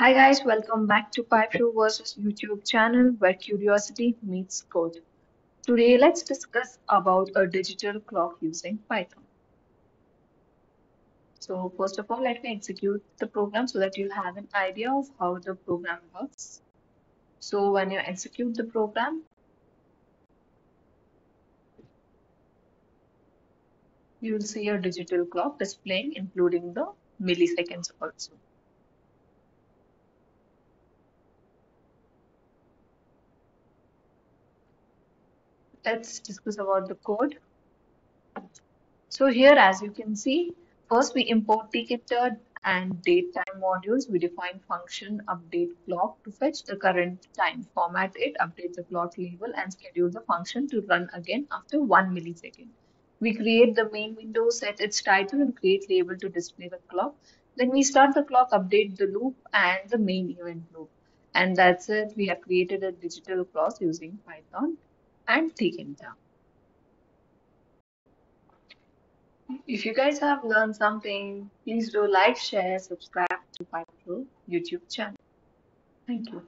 Hi guys, welcome back to PyPro Verse's YouTube channel where curiosity meets code. Today let's discuss about a digital clock using Python. So first of all, let me execute the program so that you'll have an idea of how the program works. So when you execute the program, you will see a digital clock displaying including the milliseconds also. Let's discuss about the code. So here, as you can see, first we import tkinter and datetime modules. We define function update clock to fetch the current time, format it, update the clock label, and schedule the function to run again after one millisecond. We create the main window, set its title, and create label to display the clock. Then we start the clock, update the loop, and the main event loop. And that's it. We have created a digital clock using Python and tkinter. If you guys have learned something, please do like, share, subscribe to PyPro YouTube channel. Thank you.